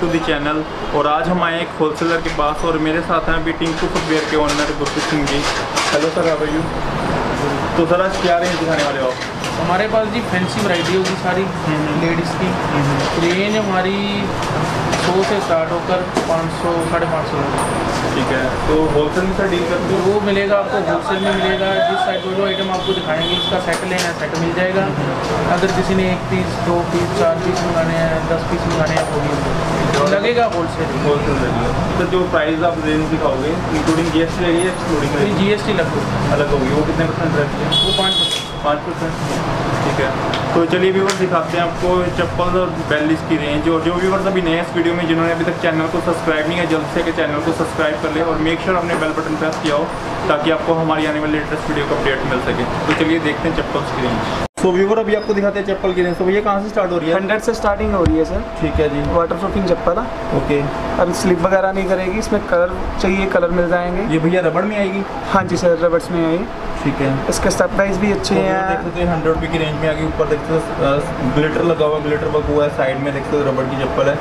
To the channel. और आज हम आए एक होलसेलर के पास और मेरे साथ हैं अभी टिंकू फुटवेयर के owner Gurpreet Singh ji. Hello sir आप तो सर आज क्या रेंज दिखाने वाले हो आप? हमारे पास जी फैंसी वराइटी होगी सारी लेडीज़ की। रेंज हमारी सौ से स्टार्ट होकर पाँच सौ साढ़े पाँच सौ ठीक है तो होलसेल में सर डील करते तो हो वो मिलेगा आपको होलसेल में मिलेगा। जिस साइड जो जो आइटम आपको दिखाएँगे इसका सेट लेना है सेट मिल जाएगा। अगर किसी ने एक पीस दो पीस चार पीस मंगाने हैं दस पीस मंगाने हैं वो भी तो लगेगा होलसेल होलसेल रेट सर जो प्राइस आप रेंज दिखाओगे इंक्लूडिंग जी एस टी लगेगी एक्सक्लूडिंग जी एस टी अलग होगी। वो कितने परसेंट रहती है? वो पाँच पाँच परसेंट। ठीक है। तो चलिए व्यूवर्स दिखाते हैं आपको चप्पल और बैलिस की रेंज और जो व्यूवर्स अभी नए इस वीडियो में, जिन्होंने अभी तक चैनल को सब्सक्राइब नहीं है जल्द से चैनल को सब्सक्राइब कर ले और मेक श्योर आपने बेल बटन प्रेस किया हो, ताकि आपको हमारी आने वाली लेटेस्ट वीडियो का अपडेट मिल सके। तो चलिए देखते हैं चप्पल की रेंज सो व्यूवर अभी आपको दिखाते हैं चप्पल की रेंज। तो भैया कहाँ से स्टार्ट हो रही है? हंड्रेड से स्टार्टिंग हो रही है सर ठीक है जी। वाटर प्रूफिंग चप्पल। है ओके और स्लिप वगैरह नहीं करेगी इसमें कलर चाहिए कलर मिल जाएँगे। ये भैया रबड़ में आएगी? हाँ जी सर रबर्स में आई ठीक है। इसके स्टेप प्राइस भी अच्छे तो हैं। देख सकते हैं हंड्रेड रुपये की रेंज में आगे ऊपर देखते हो ग्लिटर लगा हुआ ग्लिटर वर्क हुआ है साइड में देखते हो रबड़ की चप्पल है।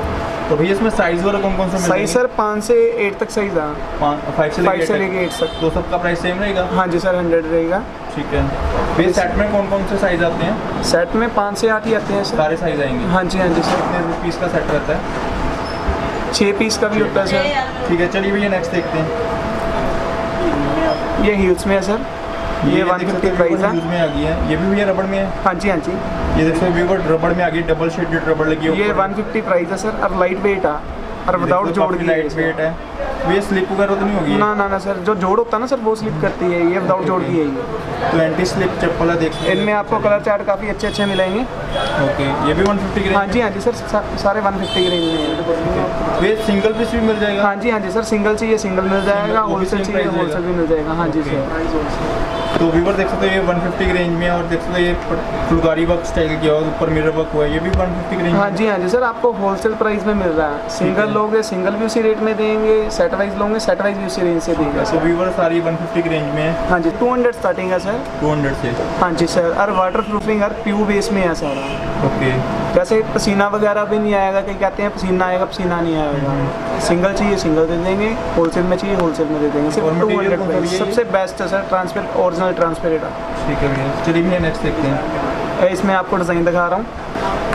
तो भैया इसमें साइज़ वगैरह कौन कौन सा साइज़ सर पाँच से एट तक साइज़ है फाइव से फाइव से लेके एट तक। तो सबका प्राइस सेम रहेगा? हाँ जी सर हंड्रेड रहेगा। ठीक है। भैया सेट में कौन कौन से साइज़ आते हैं? सेट में पाँच से आठ ही आते हैं सारे साइज़ आएँगे? हाँ जी हाँ जी सर कितने पीस का सेट रहता है? छः पीस का भी होता है सर ठीक है चलिए भैया नेक्स्ट देखते हैं। ये हील्स में है सर ये वन फिफ्टी प्राइस है। में आ गई है। ये भी भैया रबड़ में है? हाँ जी हाँ जी। ये देख सकते व्यूवर रबड़ में आ गई डबल शेडेड रबड़ लगी है ये वन फिफ्टी प्राइस है सर और लाइट वेट है और विदाउट जोड़ की लाइट वेट है। भैया स्लिप वगैरह तो नहीं होगी ना ना ना सर जो जोड़ होता है ना सर वो स्लिप करती है ये विदाउट जोड़ की है ये। तो एंटी स्लिप चप्पल है देख इनमें आपको कलर चार्ट काफ़ी अच्छे अच्छे मिलेंगे। ओके ये भी 150 की हाँ जी हाँ? जी सर सारे वन फिफ्टी की रेंज में हैं। वे सिंगल पीस भी मिल जाएगा? हाँ जी हाँ जी सर सिंगल चाहिए सिंगल मिल जाएगा होलसेल चाहिए होलसेल भी मिल जाएगा। हाँ जी सर तो वीवर देख सकते हो ये 150 की रेंज में है और देख सकते हो ये फुलकारी वर्क स्टाइल किया हुआ है, ऊपर मिरर वर्क हुआ है ये भी 150 की रेंज हाँ जी हाँ जी सर आपको होलसेल प्राइस में मिल रहा है। सिंगल लोगे सिंगल भी उसी रेट में देंगे सेट वाइज लोगे सेट वाइज भी उसी रेंज से देंगे। तो व्यूवर सारी 150 की रेंज में है। हाँ जी टू हंड्रेड स्टार्टिंग है सर 200 से। हाँ जी सर और वाटर प्रूफिंग हर प्यू बेस में है सारा ओके जैसे पसीना वगैरह भी नहीं आएगा कि कहते हैं पसीना आएगा पसीना नहीं आएगा। सिंगल चाहिए सिंगल दे देंगे होलसेल में चाहिए होलसेल में दे देंगे। सिर्फ़ टू हंड्रेड? सबसे बेस्ट है सर ट्रांसपेरेंट ओरिजिनल ट्रांसपेरेंट ठीक है भैया चलिए भैया नेक्स्ट देखते हैं। इसमें आपको डिज़ाइन दिखा रहा हूँ।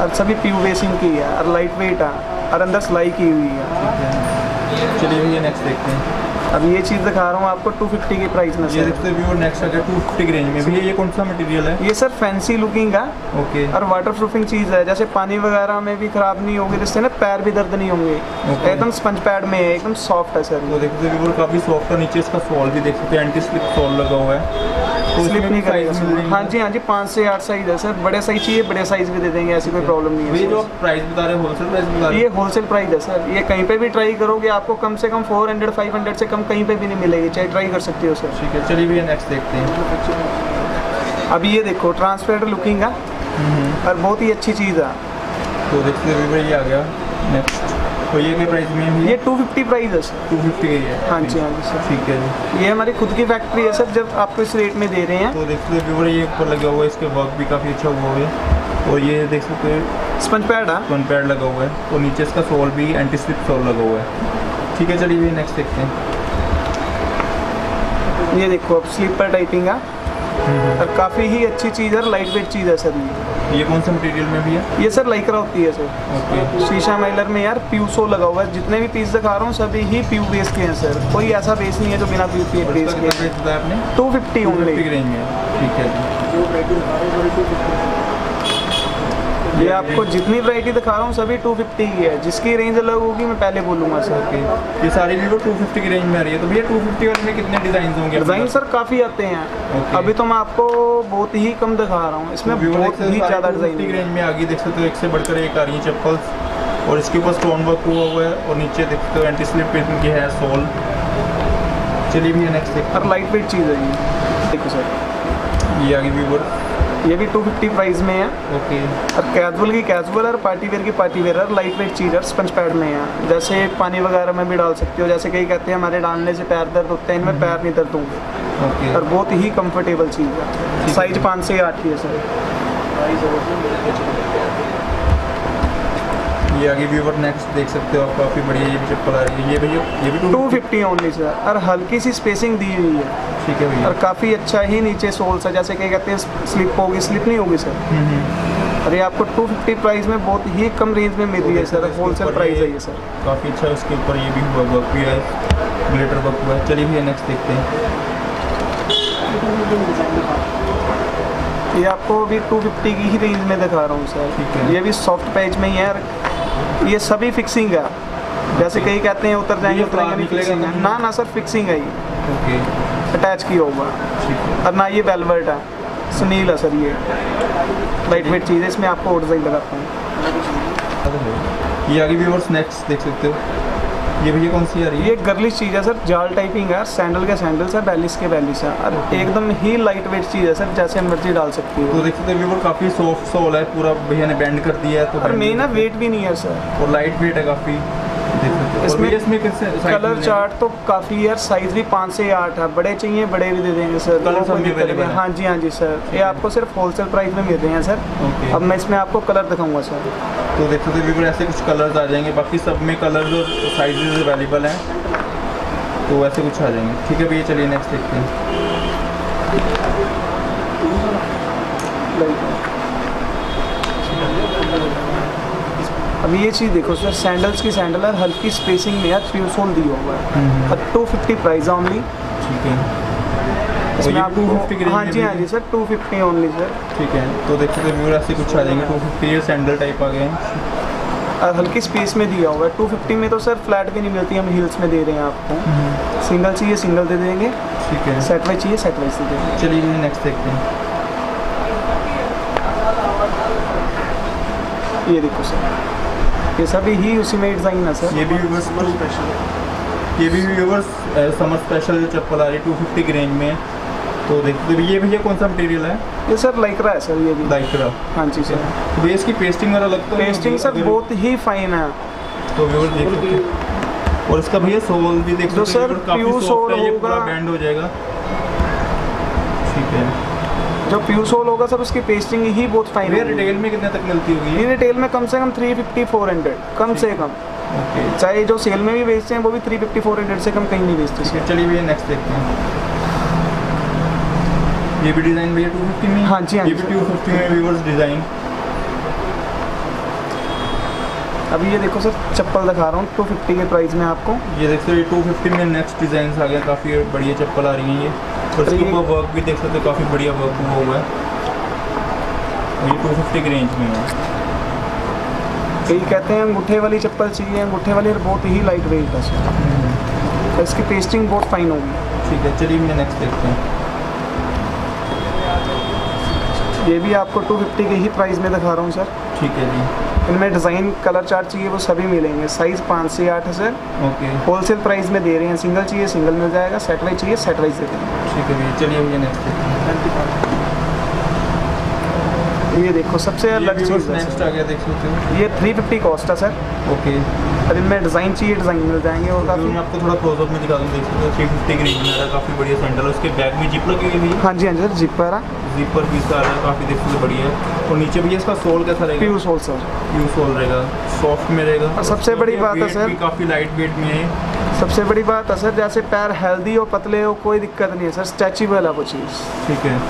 और सभी प्यू बेसिंग की है और लाइट वेट है और अंदर सिलाई की हुई है। है। चलिए भैया नेक्स्ट देखते हैं। अब ये चीज़ दिखा रहा हूँ आपको 250 की प्राइस में ये देखते नेक्स्ट आ 250 की रेंज में। भैया ये कौन सा मटेरियल है? ये सर फैंसी लुकिंग है ओके और वाटर प्रूफिंग चीज़ है जैसे पानी वगैरह में भी खराब नहीं होगी जिससे ना पैर भी दर्द नहीं होंगे. एकदम स्पंज पैड में है एकदम सॉफ्ट है सर तो देखते हुए काफ़ी सॉफ्ट है नीचे इसका सॉल भी देख सकते हैं एंटी स्लिप सॉल लगा हुआ है। स्लिप नहीं करेगा हाँ जी हाँ जी पाँच से आठ साइज़ है सर। बड़े साइज़ चाहिए बड़े साइज़ भी दे देंगे ऐसी कोई प्रॉब्लम नहीं ये है जो प्राइस बता रहे होलसेल प्राइस ये होलसेल प्राइस है सर। ये कहीं पे भी ट्राई करोगे आपको कम से कम 400 500 से कम कहीं पे भी नहीं मिलेगी चाहे ट्राई कर सकते हो सर। ठीक है चलिए भैया नेक्स्ट देखते हैं। अब ये देखो ट्रांसपेरेंट लुकिंग है और बहुत ही अच्छी चीज़ है। तो देखते हैं व्यूवर ये आ गया। नेक्स्ट ये क्या प्राइस में ये 250 प्राइस है सर टू फिफ्टी की है हाँ जी हाँ जी सर ठीक है जी. ये हमारी खुद की फैक्ट्री है सर जब आपको इस रेट में दे रहे हैं। तो देखते हैं व्यूवर ये ऊपर लगा हुआ है इसके वर्क भी काफ़ी अच्छा हुआ है। और ये देख सकते हैं स्पंज पैड है? वन पैड लगा हुआ है। और नीचे इसका सोल भी एंटी स्लिप सोल लगा हुआ है। ठीक है चलिए नेक्स्ट देखते हैं। ये देखो अब स्लीपर टाइपिंग है? और काफ़ी ही अच्छी चीज़ है लाइट वेट चीज़ है सर ये। ये कौन सा मटेरियल में भी है? ये सर लाइकरा होती है सर। ओके। शीशा माइलर में यार प्यूसो लगा हुआ है। जितने भी पीस दिखा रहा हूँ सभी ही प्यू बेस के हैं सर। कोई ऐसा बेस नहीं है जो बिना प्यू के बेस के टू फिफ्टी ओनली। ठीक है ये आपको जितनी वैरायटी दिखा रहा हूँ सभी 250 की है। जिसकी रेंज अलग होगी मैं पहले बोलूँगा सर ओके ये सारी वीवो 250 की रेंज में आ रही है। तो भैया 250 वाले में कितने डिज़ाइन होंगे डिज़ाइन सर काफ़ी आते हैं. अभी तो मैं आपको बहुत ही कम दिखा रहा हूँ। इसमें बहुत ही ज़्यादा 250 की डिज़ाइन रेंज में आ गई। देख सकते हो एक से बढ़कर एक आ रही है चप्पल्स। और इसके ऊपर स्टोन वर्क हुआ हुआ है। और नीचे देख सकते हो एंटी स्लिप की है सोल चलिए भैया नेक्स्ट और लाइट वेट चीज़ है ये। देखो सर। ये आ गई वीवो ये भी 250 प्राइस में है। ओके और कैजुअल की कैजुअल और पार्टी वेयर की पार्टी वेयर और लाइट वेट चीज़ और स्पंज पैड में है। जैसे पानी वगैरह में भी डाल सकते हो। जैसे कई कहते हैं हमारे डालने से पैर दर्द होते हैं इनमें पैर नहीं दर्द होंगे। Okay. और बहुत ही कम्फर्टेबल चीज़ है। साइज़ पाँच से आठ ही है सर ये आगे व्यूवर नेक्स्ट देख सकते हो आप काफ़ी बढ़िया ये भी चप्पल आ रही है। ये भैया ये भी टू फिफ्टी। ओनली सर और हल्की सी स्पेसिंग दी हुई है। ठीक है भैया। और काफ़ी अच्छा ही नीचे सोल सा जैसे कि कहते हैं स्लिप होगी स्लिप नहीं होगी सर हम्म, हम्म। और ये आपको 250 प्राइस में बहुत ही कम रेंज में मिल रही है सर इसके होलसेल प्राइस है ये सर काफ़ी अच्छा है उसके ऊपर ये भी हुआ वर्क भी है ग्लिटर वर्क हुआ। है चलिए भैया नेक्स्ट देखते हैं। ये आपको अभी 250 की ही रेंज में दिखा रहा हूँ सर ठीक है। ये भी सॉफ्ट पैच में ही है और ये सभी फिक्सिंग है। जैसे कहीं कहते हैं उतर जाएँगे उतर फिक्सिंग है। तो? ना ना सर फिक्सिंग है ये। अटैच किया होगा और ना ये वेलवर्ट है। सुनील है सर ये। लाइट वेट चीज़ है इसमें आपको और सही लगाता हूँ। ये आगे भी और स्नैक्स देख सकते हो। ये भैया कौन सी आ रही है? ये गर्लिश चीज़ है सर जाल टाइपिंग है सैंडल के सैंडल्स है बैलिस के बैलिस है। और एकदम ही लाइट वेट चीज़ है सर जैसे मर्ज़ी डाल सकती हो। तो देख सकते हो काफ़ी सॉफ्ट सोल है पूरा भैया ने बैंड कर दिया है तो और मेन ना वेट भी नहीं है सर। और लाइट वेट है काफ़ी। इसमें इसमें कलर चार्ट तो काफ़ी है साइज़ भी पाँच से आठ है। बड़े चाहिए बड़े भी दे देंगे सर। कोई सब भी? हाँ। जी हाँ जी सर। ये आपको सिर्फ़ होलसेल प्राइस में मिल रहे हैं सर। अब मैं इसमें आपको कलर दिखाऊँगा सर। तो देख सकते हो ऐसे कुछ कलर्स आ जाएँगे। बाकी सब में कलर्स और साइजेस अवेलेबल हैं। तो ऐसे कुछ आ जाएँगे। ठीक है भैया चलिए नेक्स्ट देखते हैं। अब ये चीज़ देखो सर सैंडल्स की सैंडल है हल्की स्पेसिंग में है प्योर सोल दिया हुआ है। टू फिफ्टी प्राइस ओनली ठीक है। इसमें ये आपको 250 की हाँ जी हाँ जी sir two fifty only sir ठीक है तो देख सकते हो ऐसे कुछ आ जाएँगे। टू फिफ्टी सैंडल टाइप आ गए हैं। और हल्की स्पेस में दिया हुआ है। टू फिफ्टी में तो सर फ्लैट भी नहीं मिलती हम हील्स में दे रहे हैं आपको। सिंगल चाहिए सिंगल दे देंगे। ठीक है। सेट वाइज चाहिए सेट वाइज दे देंगे। चलिए नेक्स्ट देखते हैं। ये देखो सर ये सभी ही उसी में डिज़ाइन है सर ये भी व्यूवर्स ये भी व्यूवर्स समर स्पेशल चप्पल आ रही है टू फिफ्टी की रेंज में। तो देखते हो ये भैया कौन सा मटेरियल है? ये सर लाइक्रा है सर ये भी। लाइक्रा हाँ जी सर। तो भैया इसकी पेस्टिंग वगैरह लगता है पेस्टिंग सर बहुत ही फाइन है। तो व्यूवर देख सकते हो। और इसका भैया सोल भी देख जो सकते सर व्यूवर, काफ़ी pure soft sole है ये पूरा होगा। बैंड हो जाएगा। ठीक है। जो प्यू सोल होगा सर उसकी पेस्टिंग ही बहुत फाइन है रिटेल में कितने तक मिलती होगी ये? रिटेल में कम से कम 350 400 कम से कम। चाहे जो सेल में भी बेचते हैं वो भी 350 400 से कम कहीं नहीं बेचते चलिए भैया नेक्स्ट देखते हैं। ये भी डिज़ाइन भैया 250 में हाँ? जी, हाँ ये भी सर। 250 में व्यूवर्स डिज़ाइन अभी ये देखो सर चप्पल दिखा रहा हूँ 250 के प्राइस में आपको। ये देख सकते हो टू फिफ्टी में नेक्स्ट डिज़ाइन आ गए काफ़ी बढ़िया चप्पल आ रही हैं ये। और इसके ऊपर वर्क भी देख सकते हो काफ़ी बढ़िया वर्क हुआ हुआ है। ये टू फिफ्टी की रेंज में है। कई कहते हैं अंगूठे वाली चप्पल चाहिए अंगूठे वाली बहुत ही लाइट वेट है सर। तो इसकी पेस्टिंग बहुत फाइन होगी। ठीक है चलिए मैं नेक्स्ट देखते हैं। ये भी आपको 250 के ही प्राइस में दिखा रहा हूँ सर ठीक है जी। इनमें डिज़ाइन कलर चार्ट चाहिए वो सभी मिलेंगे। साइज़ पाँच से आठ है सर ओके होलसेल प्राइस में दे रहे हैं। सिंगल चाहिए सिंगल मिल जाएगा। सेट वाइज चाहिए सेट वाइज दे देंगे। ठीक है भैया चलिए भैया नेक्स्ट ये देखो सबसे अलग चीज़ नेक्स्ट सर। आ गया देख सकते हो। ये 350 कॉस्ट है सर ओके और इनमें डिज़ाइन चाहिए डिज़ाइन मिल जाएँगे और मैं काफ़ी आपको थोड़ा क्लोजअप में दिखा दूँ देख सकते हो थ्री फिफ्टी की रेंज में काफ़ी बढ़िया सेंटर है। उसके बैग में जिप लगी हुई है। हाँ जी हाँ जी सर जिपर है। जीपर पीस आ रहा है काफ़ी देख सकते हो बढ़िया है। और नीचे भैया इसका सोल कैसा रहेगा? प्यू सोल सर यू सोल रहेगा। सॉफ्ट में रहेगा। और सबसे बड़ी बात है सर- काफ़ी लाइट वेट में है। सबसे बड़ी बात है सर जैसे पैर हेल्दी हो पतले हो कोई दिक्कत नहीं है सर स्ट्रेचेबल है वो चीज़। ठीक है।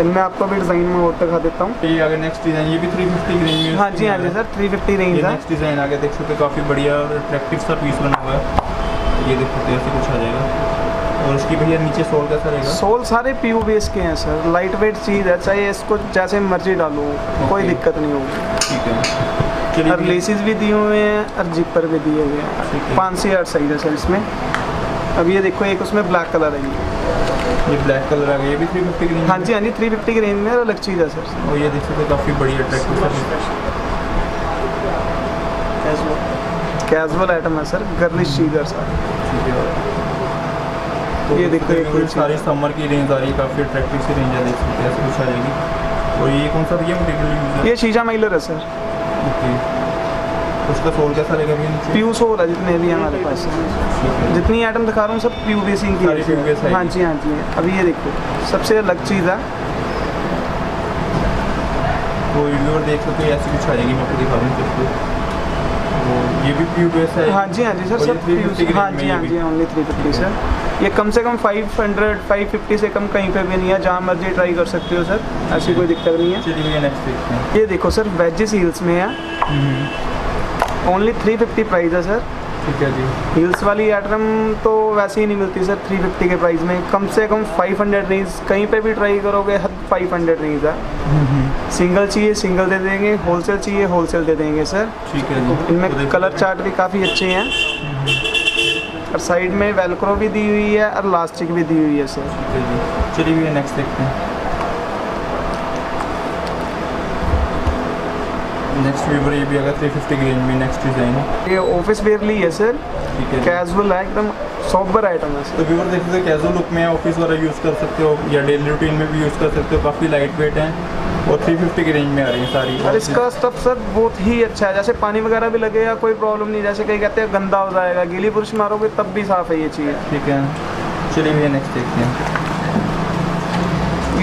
इनमें आपको भी डिज़ाइन में और दिखा देता हूँ। ये आगे नेक्स्ट डिज़ाइन ये भी थ्री फिफ्टी की रेंज में हाँ जी हाँ जी सर 350 रेंज है। नेक्स्ट डिज़ाइन आगे देख सकते हो काफ़ी बढ़िया और अट्रैक्टिव सा पीस बना हुआ है। ये देख सकते हो ऐसे कुछ आ जाएगा। और इसकी भैया नीचे सोल कैसा रहेगा? सोल सारे पीयू बेस के हैं सर। लाइट वेट चीज़ है चाहे इसको जैसे मर्ज़ी डालो कोई दिक्कत नहीं होगी। ठीक है। और लेसिस भी दिए हुए हैं और जिपर भी दिए हुए हैं। पाँच से आठ साइज़ है सर इसमें। अब ये देखो एक उसमें ब्लैक कलर है। ये ये ब्लैक कलर आ गया ये भी थ्री फिफ्टी की रेंज हाँ जी हाँ जी थ्री फिफ्टी की रेंज में अलग चीज़ है सर। और ये देख सकते काफ़ी बढ़िया अट्रैक्टिव piece। कैजुअल आइटम है सर। गर्लिश चीज़ है सर। ये ये देखो, देखो ये कोई सारी समर की रेंज आ रही है काफ़ी अट्रैक्टिव सी रेंज है देख सकते हैं कुछ आ जाएगी और ये कौन सा भैया मटेरियल ये शीशा माइलर है सर। ओके उसका सोल कैसा रहेगा नीचे? प्यू सोल है जितने भी हमारे पास। जितनी आइटम दिखा रहा हूँ सब प्यू बेसिंग की है। है। हाँ जी हाँ जी। अभी ये देखो सबसे अलग चीज़ है। तो व्यूअर देख सकते हो ऐसी कुछ आ जाएगी मैं आपको दिखा दूँ सबको ये भी प्यू बेस है। हाँ जी हाँ जी सर सब 350 की हाँ जी हाँ जी ओनली थ्री फिफ्टी सर ये कम से कम 500 550 से कम कहीं पे भी नहीं है जहाँ मर्ज़ी ट्राई कर सकते हो सर ऐसी कोई दिक्कत नहीं है। चलिए नेक्स्ट देखते हैं। ये देखो सर वेजेस हील्स में है। ओनली 350 प्राइस है सर ठीक है जी। हील्स वाली आइटम तो वैसे ही नहीं मिलती सर 350 के प्राइस में। कम से कम 500 रेंज कहीं पे भी ट्राई करोगे हद 500 रेंज है। सिंगल चाहिए सिंगल दे देंगे। होलसेल चाहिए होलसेल दे देंगे सर ठीक है तो इनमें कलर चार्ट भी काफ़ी अच्छे हैं। और साइड में वेलक्रो भी दी हुई है और लास्टिक भी दी हुई है सर चलिए भैया नेक्स्ट देखते हैं. नेक्स्ट वीवर ये भी अगर 350 की रेंज में नेक्स्ट डिज़ाइन है ये ऑफ़िस वेयर ली है सर। कैजुअल है एकदम सॉबर आइटम है तो व्यूवर देख सकते हैं कैजुअल लुक में ऑफ़िस वगैरह यूज़ कर सकते हो या डेली रूटीन में भी यूज़ कर सकते हो. काफ़ी लाइट वेट हैं. और 350 की रेंज में आ रही है सारी। और इसका स्टफ़ सर बहुत ही अच्छा है। जैसे पानी वगैरह भी लगेगा कोई प्रॉब्लम नहीं जैसे कई कहते हैं गंदा हो जाएगा गीली ब्रश मारोगे तब भी साफ़ है ये चीज़। ठीक है। चलिए भैया नेक्स्ट देखते हैं।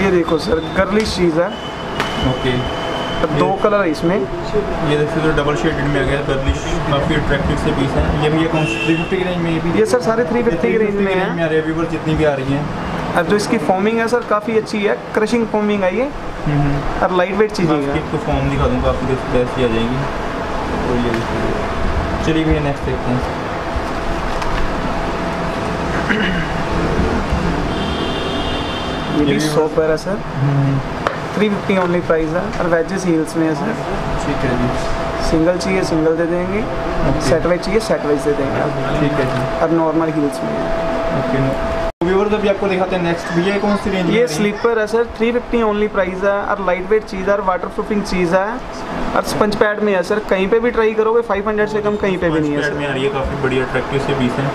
ये देखो सर गर्लिश चीज़ है। ओके दो कलर है इसमें। ये देख सकते हो डबल शेडेड में आ गया गर्लिश काफ़ी अट्रैक्टिव से पीस है। ये भी ये कौन सी 350 की रेंज में ये भी ये सर सारे 350 की रेंज में है। रही है जितनी भी आ रही हैं। और जो इसकी फॉर्मिंग है सर काफ़ी अच्छी है। क्रशिंग फॉर्मिंग है ये। और लाइट वेट चीज़ है इसकी आपको फॉर्म दिखा दूँगा आपको बेस्ट ही आ जाएगी। और ये चलिए भैया नेक्स्ट देखते हैं। ये भी सौ पर है sir three fifty only price है और वेजेस हील्स में है सर ठीक है जी। सिंगल चाहिए सिंगल दे देंगे। सेट वाइज चाहिए सेट वाइज दे देंगे। ठीक है जी। और नॉर्मल हील्स में है। ओके व्यूवर अभी आपको दिखाते हैं नेक्स्ट भैया ये कौन सी रेंज ये स्लीपर है? सर 350 ओनली प्राइस है और लाइट वेट चीज़ है और वाटर प्रूफिंग चीज़ है। और स्पंज पैड में है सर कहीं पे भी ट्राई करोगे 500 से कम कहीं पे भी नहीं है सर। यार ये काफ़ी बढ़िया अट्रैक्टिव से पीस है।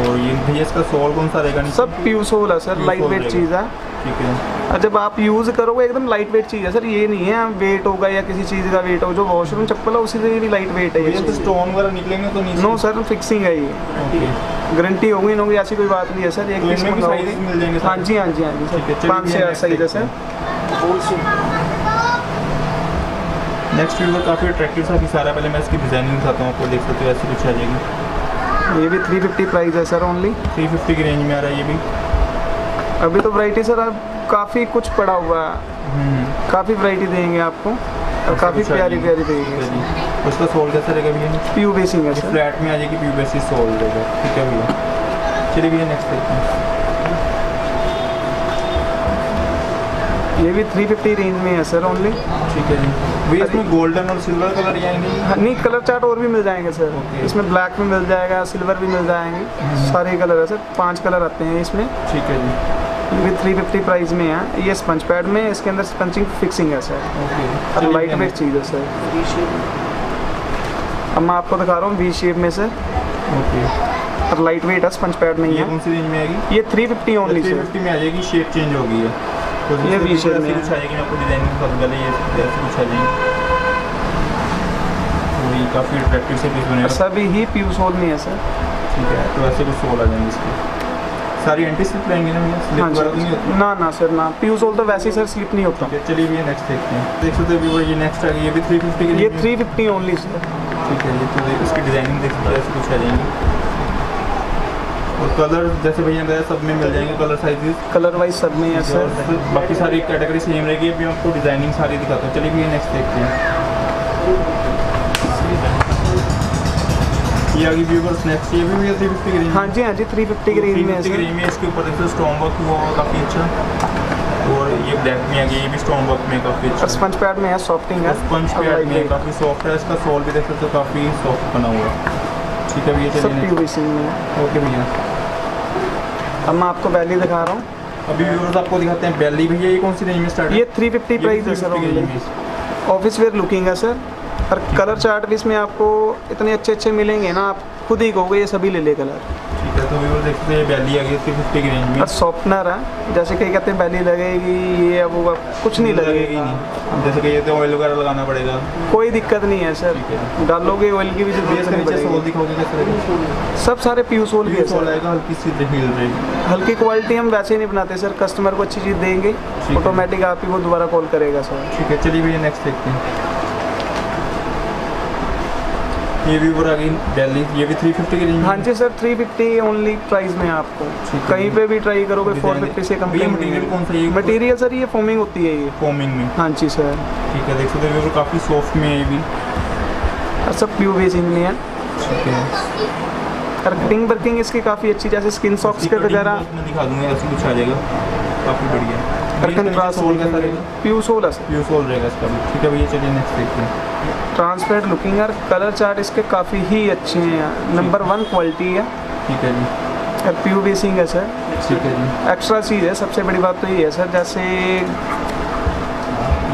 और ये भैया इसका सोल कौन सा रहेगा? सब प्यू सोल है सर लाइट वेट चीज़ है। ठीक है। जब आप यूज़ करोगे एकदम लाइट वेट चीज़ है। सर ये नहीं है वेट होगा या किसी चीज़ का वेट हो जो वॉशरूम चप्पल है उसी से भी लाइट वेट है ये तो स्टोन वगैरह निकलेंगे तो नो सर? फिक्सिंग है ये। गारंटी होगी ना होगी ऐसी कोई बात नहीं है सर एक तो पीस भी sizes मिल जाएँगे हाँ जी हाँ जी हाँ जी सर पाँच next साइज़ है सर नेक्स्ट व्यूवर काफ़ी अट्रैक्टिव सा रहा है पहले मैं इसकी डिज़ाइनिंग दिखाता हूँ आपको देख सकते हो ऐसी कुछ आ जाएगी। ये भी 350 प्राइस है सर ओनली 350 की रेंज में आ रहा है ये भी। अभी तो वैरायटी सर काफ़ी कुछ पड़ा हुआ है। काफ़ी वैरायटी देंगे आपको। और काफ़ी प्यारी प्यारी देंगे। जी। उसका सोल कैसा रहेगा भैया प्यू बेसिंग है सर फ्लैट में आ जाएगी पी बेसिस सोल रहेगा ठीक है भैया। चलिए भैया नेक्स्ट देखते हैं। ये भी 350 रेंज में है सर ओनली ठीक है जी। भैया इसमें गोल्डन और सिल्वर कलर आएँगे? नहीं कलर चार्ट और भी मिल जाएँगे सर Okay. इसमें ब्लैक भी मिल जाएगा सिल्वर भी मिल जाएँगे। सारे कलर है सर पाँच कलर आते हैं इसमें। ठीक है जी। ये भी 350 प्राइस में है। ये स्पंज पैड में इसके अंदर स्पंचिंग फिक्सिंग है सर और लाइट वेट चीज़ है सर अब मैं आपको दिखा रहा हूँ वी शेप में सर ओके और लाइट वेट है स्पंज पैड में ही ये है। कौन सी रेंज में आएगी? ये 350 ओनली थ्री फिफ्टी में आ जाएगी शेप चेंज हो गई है तो ये shape ऐसी में है। कुछ आ जाएगी मैं आपको डिज़ाइनिंग दिखा दूँगा ये ऐसे कुछ आ जाएगी काफ़ी अट्रैक्टिव से पीस बनेगा। सभी ही प्यू सोल में है सर ठीक है तो ऐसे कुछ सोल आ जाएँगे इसके। सारी एंटी स्लिप रहेंगे ना भैया? स्लिप हाँ जी। ना ना सर ना। सोल तो वैसे ही सर स्लिप नहीं होता। चलिए भैया नेक्स्ट देखते हैं। देख सकते हो ये नेक्स्ट आ गई ये भी 350 की ये में- 350 ओनली सर ठीक है ये तो इसकी डिज़ाइनिंग देख सकते हो कुछ जाएँगी और कलर जैसे भैया बताया सब में मिल जाएँगे कलर साइजेस कलर वाइज सब में है सर बाकी सारी कैटेगरी सेम रहेगी अभी आपको डिज़ाइनिंग सारी दिखाता हूँ। चलिए भैया नेक्स्ट देखते हैं। ये आगे व्यूवर्स नेक्स्ट ये भी भैया 350 की रेंज हाँ। जी हाँ जी 350 की रेंज में है 350 की रेंज में इसके ऊपर देखो स्टोन वर्क हुआ हुआ काफ़ी अच्छा। और ये ब्लैक में आ गई ये भी स्टोन वर्क में काफ़ी अच्छा। स्पंज पैड में है सॉफ्टिंग है। स्पंज पैड में काफ़ी सॉफ्ट है इसका सोल भी देख सकते हो काफ़ी सॉफ्ट बना हुआ। है ठीक है भैया चलिए में ओके भैया। अब मैं आपको वैली दिखा रहा हूँ। अभी व्यूवर्स आपको दिखाते हैं बेली भैया ये कौन सी रेंज में स्टार्ट ये 350 प्राइस है सर ऑफ़िस वेयर लुकिंग है सर और कलर चार्ट भी इसमें आपको इतने अच्छे अच्छे मिलेंगे ना आप खुद ही कहोगे ये सभी ले ले कलर। ठीक है तो देखते हैं बेली आ गई थ्री फिफ्टी की रेंज में। और सॉफ्टनर है जैसे कई कहते हैं बैली लगेगी ये अब वो कुछ नहीं लगेगी। नहीं। जैसे कि ये तो ऑयल वगैरह लगाना पड़ेगा। कोई दिक्कत नहीं है सर डालोगे ऑयल की भी ज़रूरत नहीं पड़ेगी। सब सारे प्यू सोल भी है हल्की सी हल्की क्वालिटी हम वैसे ही नहीं बनाते सर कस्टमर को अच्छी चीज़ देंगे ऑटोमेटिक आप ही वो दोबारा कॉल करेगा सर ठीक है चलिए भैया नेक्स्ट देखते हैं। ये भी ऊपर आ गई दिल्ली ये भी 350 की रेंज हाँ। जी सर 350 ओनली प्राइस में आपको। कहीं पे भी ट्राई करोगे 450 से कम भैया material कौन सा ये? मटेरियल सर ये फोमिंग होती है ये। फॉर्मिंग में। हाँ जी सर। ठीक है देख सकते हो काफ़ी सॉफ्ट में है ये भी। और सब प्यू बेसिंग में है। ठीक है। कटिंग वर्किंग इसकी काफ़ी अच्छी जैसे स्किन सॉक्स के वगैरह। मैं दिखा दूँगा ऐसे कुछ आ जाएगा। काफ़ी बढ़िया। और कंट्रास्ट सोल कैसा रहेगा प्यू सोल प्यू सोल रहेगा इसका भी। ठीक है भैया चलिए नेक्स्ट देखते हैं। ट्रांसपेरेंट लुकिंग और कलर चार्ट इसके काफ़ी ही अच्छे हैं नंबर वन क्वालिटी है। ठीक है जी। और प्यू बेसिंग है सर ठीक है जी। एक्स्ट्रा चीज़ है सबसे बड़ी बात तो ये है सर जैसे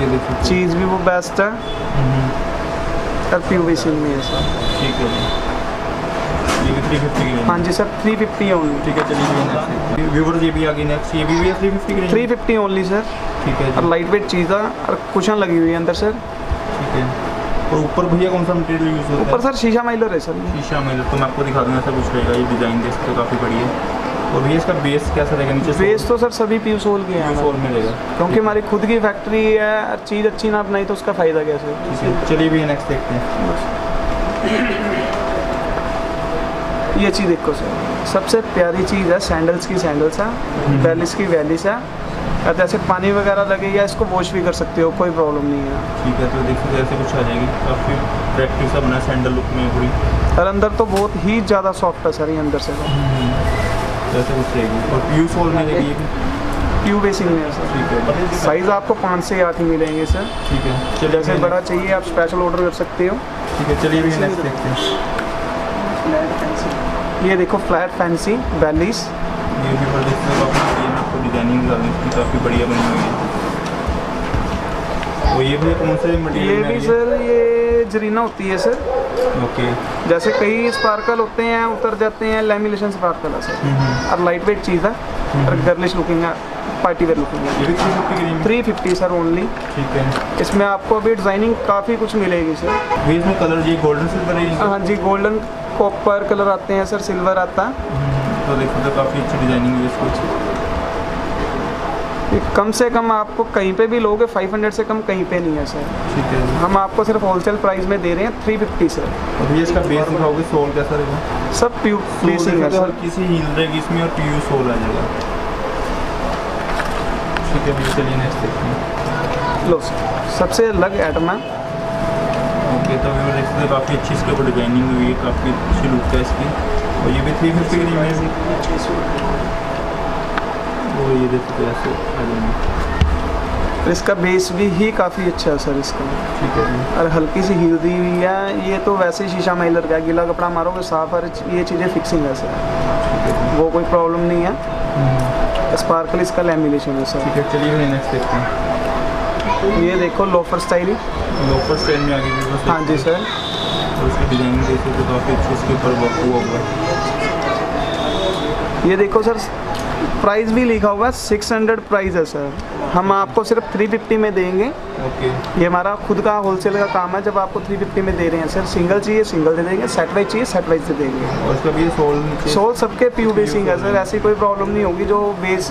ये चीज़ भी वो बेस्ट है। और प्यू बेसिंग में है सर ठीक है जी। थ्री फिफ्टी की हाँ जी सर 350 ओनली ठीक है चलिए व्यूवर ये भी आ गई नेक्स्ट ये भी भैया थ्री फिफ्टी की रेंज 350 ओनली सर ठीक है और लाइट वेट चीज़ है और कुशन लगी हुई है अंदर सर ठीक है। और ऊपर भैया कौन सा मटेरियल यूज़ होता है? ऊपर सर शीशा माइलर है सर शीशा में तो मैं आपको दिखा दूँगा ऐसा कुछ रहेगा। ये डिज़ाइन देख सकते हो काफ़ी बढ़िया और भैया इसका बेस कैसा रहेगा नीचे? बेस तो सर सभी प्यू सोल के हैं। सोल में रहेगा। क्योंकि हमारी खुद की फैक्ट्री है और चीज़ अच्छी ना बनाई तो उसका फ़ायदा कैसे है। चलिए भैया नेक्स्ट देखते हैं। ये चीज़ देखो सर। सबसे प्यारी चीज़ है सैंडल्स की सैंडल्स है वैलिस की वैलिस है। और जैसे पानी वगैरह लगे या इसको वॉश भी कर सकते हो कोई प्रॉब्लम नहीं है। ठीक है तो देख सकते हो ऐसे कुछ आ जाएगी। काफ़ी अट्रैक्टिव सा बना सैंडल लुक में पूरी। और अंदर तो बहुत ही ज़्यादा सॉफ्ट है सर ये अंदर से। तो ऐसे कुछ रहेगी। और प्यू सोल में रहेगी प्यू बेसिंग में है सर। ठीक है। साइज़ आपको पाँच से आठ ही मिलेंगे सर। ठीक है। जैसे बड़ा चाहिए आप स्पेशल ऑर्डर कर सकते हो। ठीक है चलिए देखते हैं। ये देखो फ्लैट फैंसी वैलीस ये भी आपको डिज़ाइनिंग काफ़ी बढ़िया बनी हुई है। ये कौन से मटेरियल ये भी सर ये जरीना होती है सर। ओके। जैसे कई स्पार्कल होते हैं उतर जाते हैं लेमिनेशन स्पार्कल है सर। और लाइट वेट चीज़ है और गर्लिश लुकिंग है पार्टी वेयर लुकिंग है। थ्री फिफ्टी सर ओनली ठीक है। इसमें आपको अभी डिज़ाइनिंग काफ़ी कुछ मिलेगी सर। इसमें कलर ये गोल्डन सिल्वर हाँ जी गोल्डन कॉपर कलर आते हैं सर सिल्वर आता है। तो देख हो काफ़ी अच्छी डिज़ाइनिंग है इसको। कम से कम आपको कहीं पे भी लोगे 500 से कम कहीं पे नहीं है सर ठीक है। हम आपको सिर्फ़ होलसेल प्राइस में दे रहे हैं 350 सर और भैया इसका बेस दिखाओगे सोल कैसा रहेगा? सब प्यू बेसिंग है तो सर हल्की सी हील रहेगी इसमें और पीयू सोल आ जाएगा। ठीक है भैया चलिए नेक्स्ट देखते हैं। लो सर सबसे अलग आइटम है। ओके तो व्यू देख सकते हैं काफ़ी अच्छी इसके ऊपर डिज़ाइनिंग हुई है काफ़ी अच्छी लुक है इसकी। और ये भी थ्री फिफ्टी की रेंज और ये देख सकते हैं ऐसे आ जाएँगे। इसका बेस भी ही काफ़ी अच्छा है सर इसका। ठीक है और हल्की सी हील दी हुई है ये तो वैसे ही शीशा माइलर का गीला कपड़ा मारोगे साफ़ और ये चीज़ें फिक्सिंग है सर। वो कोई प्रॉब्लम नहीं है। स्पार्कल इसका लेमिनेशन है सर। ठीक है चलिए नेक्स्ट देखते हैं। ये देखो लोफर स्टाइल ही। लोफर स्टाइल में आ गई हाँ जी सर डिज़ाइन उसकी डिज़ाइनिंग देख सकते काफ़ी अच्छी उसके ऊपर वर्क हुआ हुआ है ये देखो सर प्राइस भी लिखा हुआ है सिक्स हंड्रेड प्राइस है सर। हम आपको सिर्फ़ थ्री फिफ्टी में देंगे। ओके ये हमारा खुद का होलसेल का काम है जब आपको थ्री फिफ्टी में दे रहे हैं सर। सिंगल चाहिए सिंगल दे देंगे। सेट वाइज चाहिए सेट वाइज दे देंगे। सोल सोल सबके प्यू बेसिंग है सर। ऐसी कोई प्रॉब्लम नहीं होगी जो बेस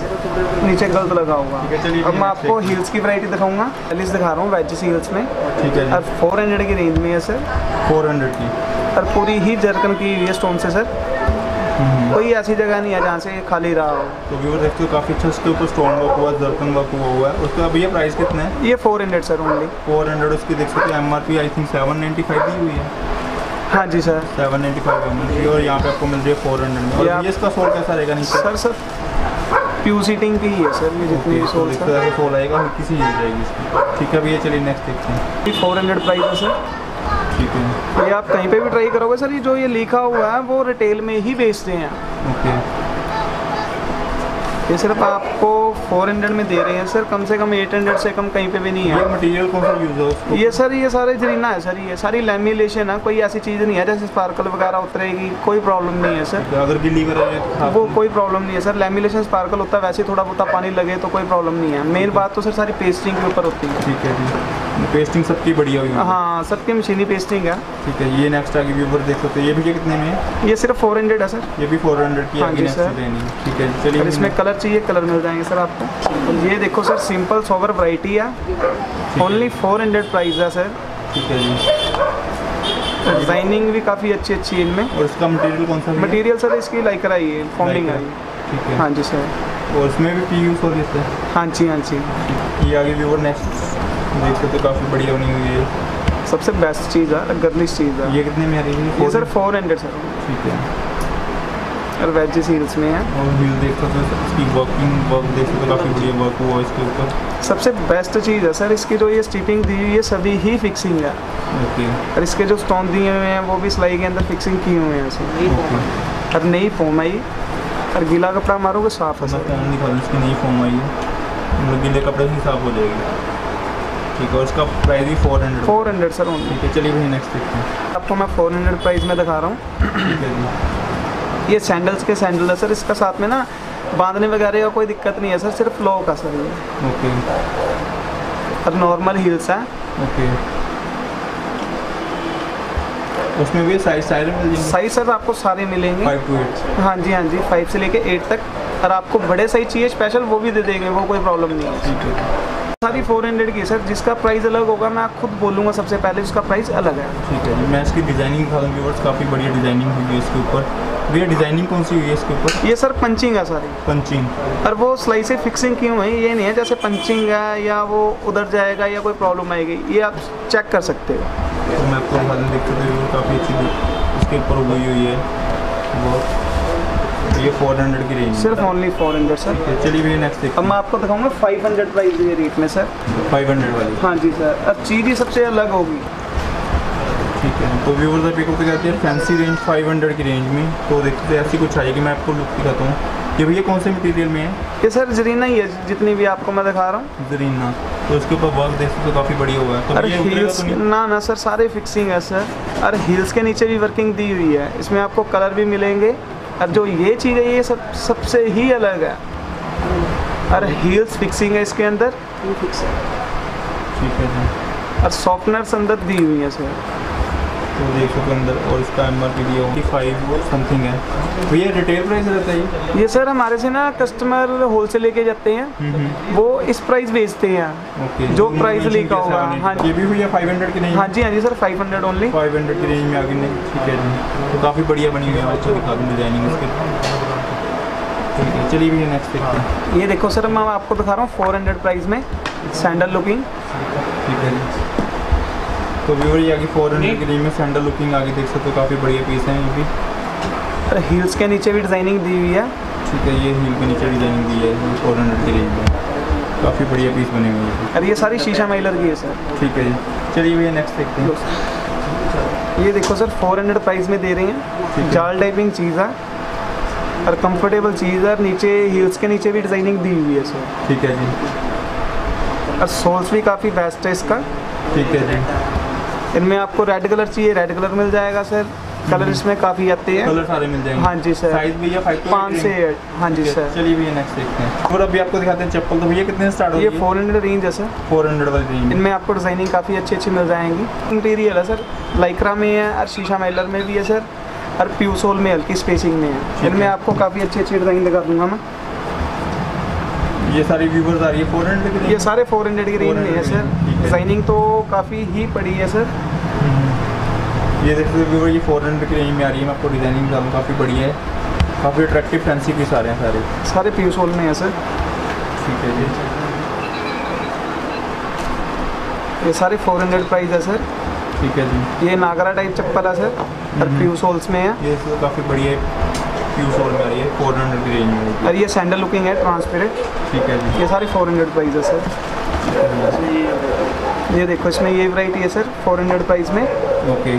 नीचे गलत लगा होगा। अब मैं आपको हील्स की वैरायटी दिखाऊँगा। एलिस दिखा रहा हूँ वेज हील्स में। ठीक है और फोर हंड्रेड की रेंज में है सर। फोर हंड्रेड की। और पूरी ही जर्कन की हुई है स्टोन से सर। कोई ऐसी जगह नहीं है जहाँ से खाली रहा हो। तो व्यूवर देखते हो काफ़ी अच्छा उसके ऊपर स्टोन वर्क हुआ जर्कन वर्क हुआ हुआ है। उसका भैया प्राइस कितना है? ये four hundred sir only four hundred उसकी देख सकते हो M R P I think seven ninety five दी हुई है। हाँ जी sir seven ninety five M R P और यहाँ पे आपको मिल रही है फोर हंड्रेड में। और ये इसका सोल कैसा रहेगा नीचे? सर सर प्यू सीटिंग की ही है सर ये जितनी तो सोल हैं सोल आएगा हल्की सी जाएगी इसकी। ठीक है भैया चलिए नेक्स्ट देखते हैं। फोर हंड्रेड प्राइस है सर ठीक है। ये आप कहीं पे भी ट्राई करोगे सर ये जो ये लिखा हुआ है वो रिटेल में ही बेचते हैं। ओके ये सिर्फ़ आपको 400 में दे रहे हैं सर कम से कम 800 से कम कहीं पे भी नहीं ये है मटेरियल कौन सा यूज़ है ये सर ये सारे जरीना है सर ये सारी लेमिलेशन है कोई ऐसी चीज़ नहीं है जैसे स्पार्कल वगैरह उतरेगी कोई प्रॉब्लम नहीं है सर। अगर गिली तो वो कोई प्रॉब्लम नहीं है सर लेमिलेशन स्पार्कल होता है वैसे थोड़ा बहुत पानी लगे तो कोई प्रॉब्लम नहीं है। मेन बात तो सर सारी पेस्टिंग के ऊपर होती है। ठीक है जी। पेस्टिंग सबकी बढ़िया हुई है हाँ सबकी मशीनी पेस्टिंग है। ठीक है ये नेक्स्ट आगे व्यूवर देख सकते हैं। ये भैया कितने में है? ये सिर्फ़ 400 है सर ये भी फोर हंड्रेड की हाँ जी, नेक्स्ट सर। लेनी ठीक है चलिए इसमें कलर चाहिए कलर मिल जाएँगे सर आपको। ये देखो सर सिंपल सोवर वराइटी है। ओनली 400 प्राइस है सर ठीक है जी। डिज़ाइनिंग भी काफ़ी अच्छी अच्छी है इनमें। और इसका मटेरियल कौन सा मटेरियल सर इसकी लाइक आई है फॉर्मिंग आई ठीक है। हाँ जी सर और इसमें भी पी यूज़ हो रही है हाँ जी हाँ जी। ये आगे व्यूवर नेक्स्ट देख सकते हो काफ़ी बढ़िया बनी हुई है। सबसे बेस्ट चीज़ है गर्लिश चीज़ है। ये कितने में आ रही है? ये सर फोर हंड्रेड सर ठीक है। और वेजिस हील्स में है। और व्हील देख सकते हो इसकी वर्किंग वर्क देख सकते हो काफ़ी बढ़िया वर्क हुआ है इसके ऊपर। सबसे बेस्ट चीज़ है सर इसकी जो ये स्टिपिंग दी हुई है सभी ही फिक्सिंग है। ओके और इसके जो स्टोन दिए हुए हैं वो भी सिलाई के अंदर फिक्सिंग किए हुए हैं इसमें और नई फोम आई। और गीला कपड़ा मारोगे साफ़ है सर दिखा इसकी नई फॉर्म आई है। मतलब गीले कपड़े से साफ़ हो जाएगी। ठीक है इसका प्राइस भी four hundred four hundred sir only ठीक है चलिए भाई नेक्स्ट देखते हैं। आपको मैं फोर हंड्रेड प्राइस में दिखा रहा हूँ। ठीक है जी। ये सैंडल्स के सैंडल है सर इसका साथ में ना बांधने वगैरह का कोई दिक्कत नहीं है सर सिर्फ़ लो का सर ये। ओके। और नॉर्मल हील्स हैं। ओके। उसमें भी साइज़ साइड मिल जाएँगे? साइज़ सर आपको सारे मिलेंगे। फाइव टू एट हाँ जी हाँ जी फाइव से लेके एट तक। और आपको बड़े साइज़ चाहिए स्पेशल वो भी दे देंगे वो कोई प्रॉब्लम नहीं है। ठीक है। सारी फोर हंड्रेड की है सर जिसका प्राइस अलग होगा मैं खुद बोलूँगा सबसे पहले उसका प्राइस अलग है। ठीक है मैं इसकी डिज़ाइनिंग दिखा दूँ व्यूवर्स काफ़ी बढ़िया डिज़ाइनिंग हुई है इसके ऊपर। भैया डिज़ाइनिंग कौन सी हुई है इसके ऊपर? ये सर पंचिंग है सारी। पंचिंग। और वो सिलाई से फिक्सिंग क्यों है ये नहीं है जैसे पंचिंग है या वो उधर जाएगा या कोई प्रॉब्लम आएगी ये आप चेक कर सकते हो। तो मैं आपको दिखा दूँ काफ़ी अच्छी इसके ऊपर हुई हुई है। वो ये फोर हंड्रेड की रेंज सिर्फ़ ओनली फोर हंड्रेड सर चलिए भैया नेक्स्ट देखते अब मैं आपको दिखाऊँगा फाइव हंड्रेड प्राइस ये रेट में सर हैं फाइव हंड्रेड वाली। हाँ जी सर अब चीज़ ही सबसे अलग होगी। ठीक है तो व्यूवर्स आप पिकअप कहते हैं। फैंसी रेंज 500 की रेंज में। तो देखते हैं ऐसी कुछ आएगी मैं आपको लुक दिखाता हूँ। ये भैया कौन से मटेरियल में है? ये सर जरीना ही है जितनी भी आपको मैं दिखा रहा हूँ। जरीना। तो इसके ऊपर वर्क देख हो काफ़ी बढ़िया हुआ है तो अरे हील्स तो ना ना सर सारे फिक्सिंग है सर और हील्स के नीचे भी वर्किंग दी हुई है। इसमें आपको कलर भी मिलेंगे। और जो ये चीज़ है ये सब सबसे ही अलग है। और हील्स फिक्सिंग है इसके अंदर। ठीक है और सॉफ्टनर्स अंदर दी हुई है सर तो देख सकते हो अंदर और इसका एम आर पी भी होगी फाइव समथिंग है। भैया रिटेल प्राइस रहता है ये? ये सर हमारे से ना कस्टमर होलसेल लेके जाते हैं। वो इस प्राइस बेचते हैं। ओके जो price लिखा होगा, हाँ ये भी भैया 500 की नहीं? हाँ जी हाँ जी सर फाइव हंड्रेड ओनली 500 की रेंज में आगे नहीं ठीक है तो काफ़ी बढ़िया बनी हुई है आपको दिखा दूँ डिज़ाइनिंग है चलिए भैया नेक्स्ट देखते ये देखो सर मैं आपको दिखा रहा हूँ फोर हंड्रेड प्राइस में सैंडल लुकिंग ठीक है तो व्यूवर ये आगे फोर हंड्रेड की रेंज में सैंडल लुकिंग आगे देख सकते हो काफ़ी बढ़िया पीस है ये भी। और हील्स के नीचे भी डिज़ाइनिंग दी हुई है। ठीक है ये हील के नीचे डिज़ाइनिंग दी है फोर हंड्रेड की रेंज में। काफ़ी बढ़िया पीस बने हुए हैं। और ये सारी शीशा माइलर की है सर। ठीक है जी। चलिए भैया नेक्स्ट देखते हैं। ये देखो सर 400 प्राइस में दे रही हैं। जाल टाइपिंग चीज़ है। और कंफर्टेबल चीज़ है नीचे हील्स के नीचे भी डिज़ाइनिंग दी हुई है सर। ठीक है जी। और सोल्स भी काफ़ी बेस्ट है इसका। ठीक है जी। इनमें आपको रेड कलर चाहिए रेड कलर मिल जाएगा सर कलर इसमें काफ़ी आते हैं। कलर सारे मिल जाएँगे। हाँ जी सर साइज़ भैया पाँच से एट हाँ जी सर चलिए भैया नेक्स्ट देखते हैं। और अभी आपको दिखाते हैं चप्पल। तो भैया कितने स्टार्ट ये फोर हंड्रेड रेंज है सर फोर हंड्रेड वाली रेंज इनमें आपको डिज़ाइनिंग काफ़ी अच्छी अच्छी मिल जाएँगी। इंटीरियर है सर लाइक्रा में है और शीशा माइलर में भी है सर और प्यूसोल में हल्की स्पेसिंग में है। इनमें आपको काफ़ी अच्छी अच्छी डिज़ाइन दिखा दूँगा मैं। ये सारी व्यूवर्स आ रही है फोर हंड्रेड की ये सारे 400 की रेंज में है सर। डिज़ाइनिंग तो काफ़ी ही पड़ी है सर। ये देखते व्यूवर ये फोर हंड्रेड की रेंज में आ रही है मैं आपको डिज़ाइनिंग बता दूँ काफ़ी बढ़िया है। काफ़ी अट्रैक्टिव फैंसी पीस आ रहे हैं सारे। सारे प्यू होल में है सर। ठीक है जी। ये सारे 400 प्राइस है सर। ठीक है जी। ये नागरा टाइप चप्पल है सर और हम्म। प्यू सोल्स में है। ये तो काफ़ी बढ़िया प्यू होल में आ रही है फोर हंड्रेड की रेंज में और ये सैंडल लुकिंग है ट्रांसपेरेंट ठीक है जी। ये सारे 400 प्राइस है सर। ये देखो इसमें ये वैरायटी है सर 400 प्राइस में। ओके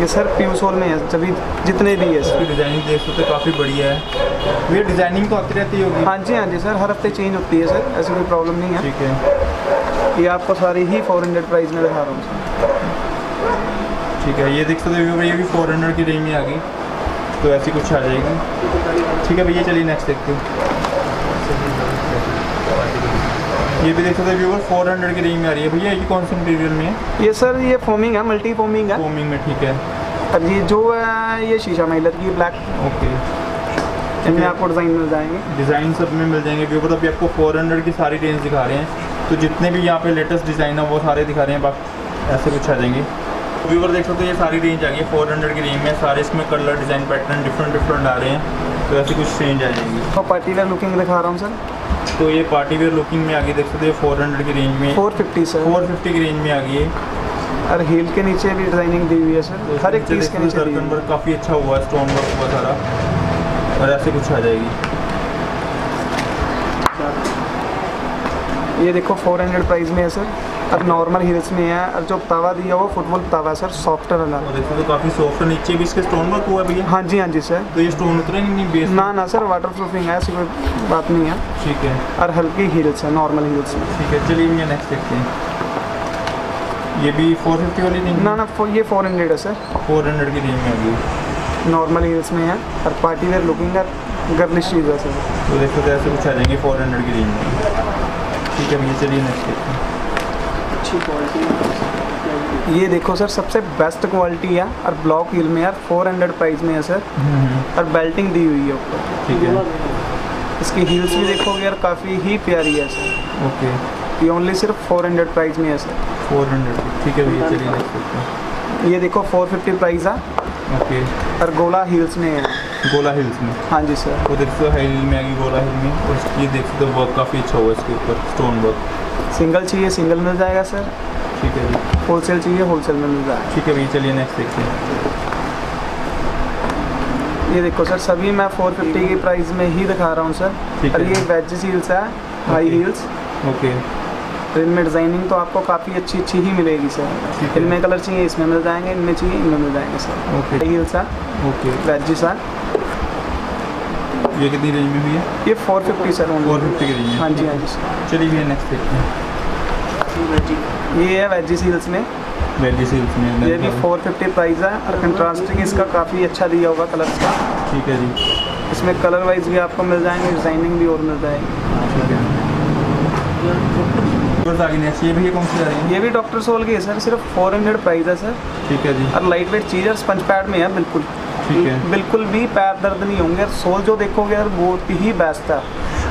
ये सर प्यू सोल में है सभी जितने भी है सर। इसकी डिज़ाइनिंग देख सकते हो काफ़ी बढ़िया है। ये डिज़ाइनिंग तो आती रहती होगी। हाँ जी हाँ जी सर हर हफ़्ते चेंज होती है सर ऐसी कोई प्रॉब्लम नहीं है। ठीक है। ये आपको सारी ही 400 प्राइस में दिखा रहा हूँ सर। ठीक है ये देख सकते हो ये भी फोर हंड्रेड की रेंज में आ गई। तो ऐसी कुछ आ जाएगी। ठीक है भैया चलिए नेक्स्ट देखते हैं। ये भी देख सकते हो व्यूवर फोर हंड्रेड की रेंज में आ रही है। भैया ये कौन से मटेरियल में है? ये सर ये फोमिंग है मल्टी फोमिंग है। फोमिंग में ठीक है। और ये जो है ये शीशा माइलर की ब्लैक ओके इनमें आपको डिज़ाइन मिल जाएँगे। डिज़ाइन सब में मिल जाएँगे व्यूवर अभी आपको फोर हंड्रेड की सारी रेंज दिखा रहे हैं। तो जितने भी यहाँ पे लेटेस्ट डिज़ाइन है वो सारे दिखा रहे हैं बाकी ऐसे कुछ आ जाएँगे। व्यूवर देख सकते हो ये सारी रेंज आ गई है फोर हंड्रेड की रेंज में। सारे इसमें colour design pattern different different आ रहे हैं। तो ऐसी कुछ रेंज आ जाएगी। तो पार्टी वेयर लुकिंग दिखा रहा हूँ सर तो ये पार्टी वेयर लुकिंग में आगे देख सकते हो फोर हंड्रेड की रेंज में। Four fifty sir four fifty की रेंज में आ गई है और हील के नीचे भी डिज़ाइनिंग दी हुई है सर हर एक चीज़ के नीचे दी हुई सर्कन वर्क काफ़ी अच्छा हुआ है स्टोन वर्क हुआ सारा। और ऐसे कुछ आ जाएगी। ये देखो 400 प्राइस में है सर और नॉर्मल हील्स में है। और जो तवा दिया वो फुटबॉल तवा है सर सॉफ्टर वाला। तो काफ़ी सॉफ्ट है। नीचे भी इसके स्टोन वर्क हुआ है भैया? हाँ जी हाँ जी सर तो ये स्टोन उतरेंगे नहीं बेस ना ना सर वाटर प्रूफिंग है ऐसी कोई बात नहीं है। ठीक है। और हल्की हील्स है नॉर्मल हील्स में ठीक है चलिए भैया नेक्स्ट देखते हैं। ये भी 450 वाली नहीं ना ना ये 400 है सर 400 की रेंज में गई नॉर्मल हील्स में है और पार्टी वेयर लुकिंग है गर्लिश चीज़ है सर तो देखो तो ऐसे कुछ आ जाएँगे 400 की रेंज में। ठीक है भैया चलिए नेक्स्ट देखते हैं। क्वालिटी ये देखो सर सबसे बेस्ट क्वालिटी है और ब्लॉक हील में यार 400 प्राइस में है सर। और बेल्टिंग दी हुई है ऊपर। ठीक है। इसकी हील्स भी देखोगे यार काफ़ी ही प्यारी है सर। ओके। ये ओनली सिर्फ़ 400 प्राइस में है सर। 400 की ठीक है भैया चलिए हैं। ये देखो 450 प्राइस है। ओके। और गोला हिल्स में है। गोला हिल्स में? हाँ जी सर। वो देखते हो हिल में आएगी गोला हिल में। और ये देखते हो वर्क काफ़ी अच्छा हुआ इसके ऊपर स्टोन वर्क सिंगल चाहिए सिंगल मिल जाएगा सर? ठीक है जी। होलसेल चाहिए होलसेल में मिल जाएगा। ठीक है भैया चलिए नेक्स्ट देखते हैं। ये देखो सर सभी मैं 450 की प्राइस में ही दिखा रहा हूँ सर। और ये वेजेस हील्स है हाई हील्स ओके तो इनमें डिज़ाइनिंग तो आपको काफ़ी अच्छी अच्छी ही मिलेगी सर। इनमें कलर चाहिए इसमें मिल जाएँगे इनमें चाहिए इनमें मिल जाएँगे सर। ओके हाई हील्स है ओके वेजेस है। ये कितनी रेंज में भैया ये 450 सर only। 450 की रेंज में हाँ जी हाँ जी चलिए भैया नेक्स्ट देखते हैं। ये है वेजेस हील्स में। वैली सिल्क में ये भी 450 प्राइस है और कंट्रास्टिंग इसका काफ़ी अच्छा दिया होगा कलर का। ठीक है जी। इसमें कलर वाइज भी आपको मिल जाएँगे डिज़ाइनिंग भी और मिल जाएगी। ठीक है। ये भैया कौन सी आ रही है? ये भी डॉक्टर सोल की है सर सिर्फ़ 400 प्राइस है सर ठीक है जी। और लाइट वेट चीज़ और स्पंज पैड में है बिल्कुल। है बिल्कुल भी पैर दर्द नहीं होंगे और सोल जो देखोगे यार बहुत ही बेस्ट है।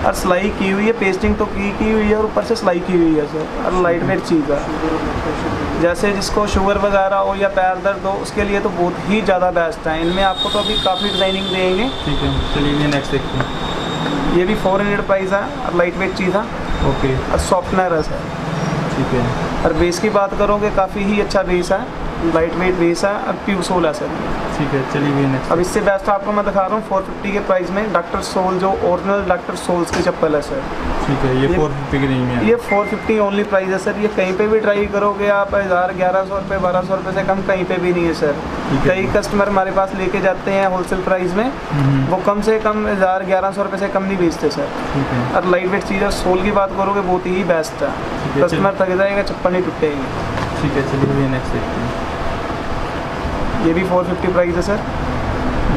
और सिलाई की हुई है पेस्टिंग तो की की हुई है और ऊपर से सिलाई की हुई है सर और लाइट वेट चीज़ है। जैसे जिसको शुगर वगैरह हो या पैर दर्द हो उसके लिए तो बहुत ही ज़्यादा बेस्ट है। इनमें आपको तो अभी काफ़ी डिज़ाइनिंग देंगे। ठीक है चलिए ये नेक्स्ट देखते हैं। ये भी 400 प्राइस है और लाइट वेट चीज़ है। ओके और सॉफ्टनर है सर ठीक है। और बेस की बात करोगे काफ़ी ही अच्छा बेस है। लाइट वेट बेस है और प्यू सोल है। सर ठीक है चलिए नेक्स्ट अब इससे बेस्ट आपको मैं दिखा रहा हूँ 450 के प्राइस में डॉक्टर सोल जो ओरिजिनल डॉक्टर सोल्स की चप्पल है सर ठीक है ये फोर फिफ्टी की है। ये 450 ओनली प्राइस है सर ये कहीं पे भी ट्राई करोगे आप हज़ार ग्यारह सौ रुपये बारह सौ रुपये से कम कहीं पे भी नहीं है सर कई कस्टमर हमारे पास लेके जाते हैं होलसेल प्राइस में हम्म, वो कम से कम हज़ार ग्यारह सौ रुपये से कम नहीं बेचते सर और लाइट वेट चीज़ है सोल की बात करोगे बहुत ही बेस्ट है, कस्टमर थक जाएगा चप्पल नहीं टूटेगी। ठीक है चलिए भैया नेक्स्ट देखते हैं ये भी 450 प्राइस है सर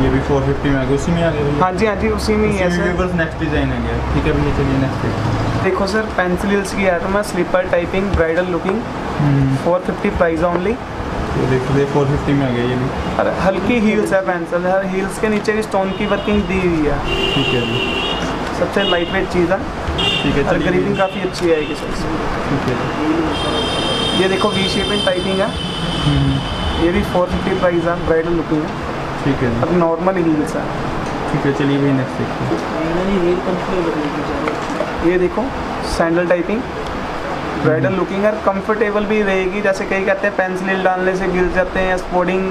ये भी फोर फिफ्टी में आ गया उसी में आ गया हाँ जी हाँ जी उसी में ही है सर बस नेक्स्ट डिज़ाइन आ गया ठीक है भैया चलिए नेक्स्ट देखते हैं देखो सर पेंसिल हिल्स की आइटम है slipper typing bridal looking 450 price only तो देखो फोर फिफ्टी में आ गया ये भी। और हल्की हील्स है पेंसिल हर हील्स के नीचे भी स्टोन की वर्किंग दी हुई है। ठीक है जी सबसे लाइट वेट चीज़ है। ठीक है और ग्रीपिंग काफ़ी अच्छी आएगी सर ठीक है। ये देखो वी शेप इन टाइपिंग है। हम्म, ये भी 450 प्राइस है ब्राइडल लुकिंग है। ठीक है। और नॉर्मल हील्स है। ठीक है चलिए भैया नेक्स्ट देखते हैं। ये देखो सैंडल टाइपिंग ब्राइडल लुकिंग और कंफर्टेबल भी रहेगी जैसे कई कहते हैं पेंसिल हिल डालने से गिर जाते हैं स्पोर्टिंग